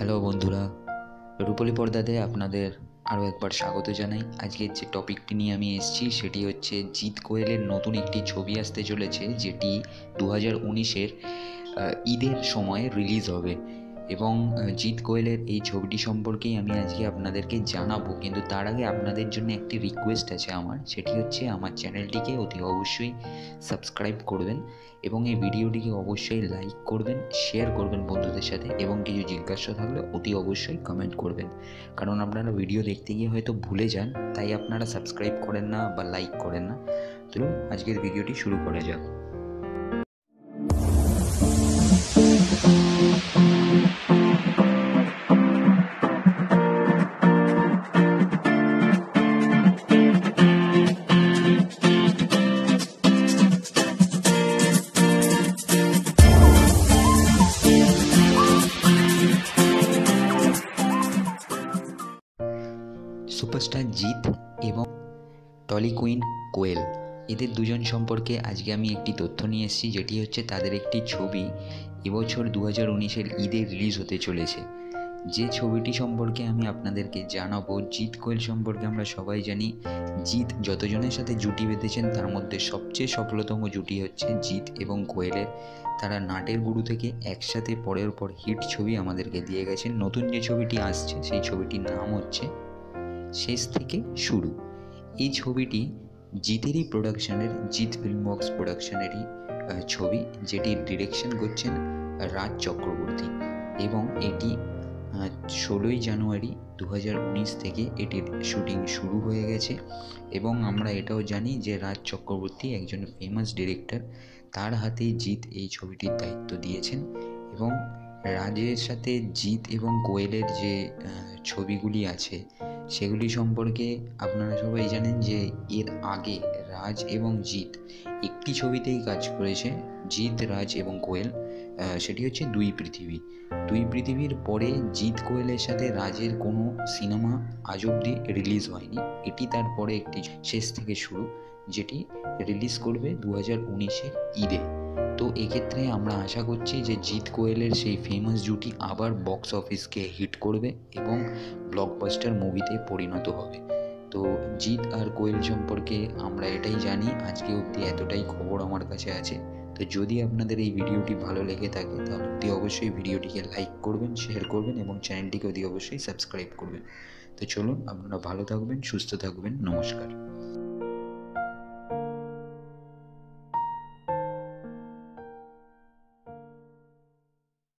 Hello বন্ধুরা, রূপলি পর্দাতে আপনাদের আরও একবার স্বাগত জানাই। আজকের যে টপিকটি নিয়ে আমি এসেছি, সেটি হচ্ছে জিৎ কোয়েলের নতুন একটি ছবি আসতে চলেছে, যেটি দু হাজার উনিশের ঈদের সময় রিলিজ হবে। এবং জিৎ কোয়েলের এই ছবিটি সম্পর্কেই আমি আজকে আপনাদেরকে জানাব। কিন্তু তার আগে আপনাদের জন্য একটি রিকোয়েস্ট আছে আমার। সেটি হচ্ছে আমার চ্যানেলটিকে অতি অবশ্যই সাবস্ক্রাইব করবেন এবং এই ভিডিওটিকে অবশ্যই লাইক করবেন শেয়ার করবেন বন্ধুদের সাথে এবং কিছু জিজ্ঞাসা থাকলে অতি অবশ্যই কমেন্ট করবেন। কারণ আপনারা ভিডিও দেখতে গিয়ে হয়তো ভুলে যান, তাই আপনারা সাবস্ক্রাইব করেন না বা লাইক করেন না। চলুন, আজকের ভিডিওটি শুরু করা যাক। সুপারস্টার জিৎ এবং টলি কুইন কোয়েল। এদের দুজন সম্পর্কে আজকে আমি একটি তথ্য নিয়ে এসেছি, যেটি হচ্ছে তাদের একটি ছবি এবছর দু হাজার উনিশের ঈদে রিলিজ হতে চলেছে। যে ছবিটি সম্পর্কে আমি আপনাদেরকে জানাব, জিৎ কোয়েল সম্পর্কে আমরা সবাই জানি। জিৎ যতজনের সাথে জুটি বেঁধেছেন, তার মধ্যে সবচেয়ে সফলতম জুটি হচ্ছে জিৎ এবং কোয়েলের। তারা নাটের গুরু থেকে একসাথে পরের পর হিট ছবি আমাদেরকে দিয়ে গেছেন। নতুন যে ছবিটি আসছে, সেই ছবিটির নাম হচ্ছে শেষ থেকে শুরু। এই ছবিটি জিতেরই প্রোডাকশনের, জিৎ ফিল্ম বক্স প্রোডাকশনেরই ছবি যেটি ডিরেকশন করছেন রাজ চক্রবর্তী এবং এটি ষোলোই জানুয়ারি দু হাজার উনিশ থেকে এটির শুটিং শুরু হয়ে গেছে এবং আমরা এটাও জানি যে রাজ চক্রবর্তী একজন ফেমাস ডিরেক্টর তার হাতেই জিৎ এই ছবিটির দায়িত্ব দিয়েছেন এবং রাজের সাথে জিৎ এবং কোয়েলের যে ছবিগুলি আছে সেগুলি সম্পর্কে আপনারা সবাই জানেন যে এর আগে রাজ এবং জিৎ একটি ছবিতেই কাজ করেছে, জিৎ, রাজ এবং কোয়েল সেটি হচ্ছে দুই পৃথিবী। দুই পৃথিবীর পরে জিৎ কোয়েলের সাথে রাজের কোনো সিনেমা আজ অব্দি রিলিজ হয়নি। এটি তারপরে একটি শেষ থেকে শুরু, যেটি রিলিজ করবে দু হাজার উনিশের ঈদে। তো এক্ষেত্রে আমরা আশা করছি যে জিৎ কোয়েলের সেই ফেমাস জুটি আবার বক্স অফিসকে হিট করবে এবং ব্লকবাস্টার মুভিতে পরিণত হবে। তো জিৎ আর কোয়েল সম্পর্কে আমরা এটাই জানি, আজকে অবধি এতটাই খবর আমার কাছে আছে। তো যদি আপনাদের এই ভিডিওটি ভালো লেগে থাকে, তাহলে অতি অবশ্যই ভিডিওটিকে লাইক করবেন শেয়ার করবেন এবং চ্যানেলটিকে অতি অবশ্যই সাবস্ক্রাইব করবেন। তো চলুন, আপনারা ভালো থাকবেন, সুস্থ থাকবেন, নমস্কার।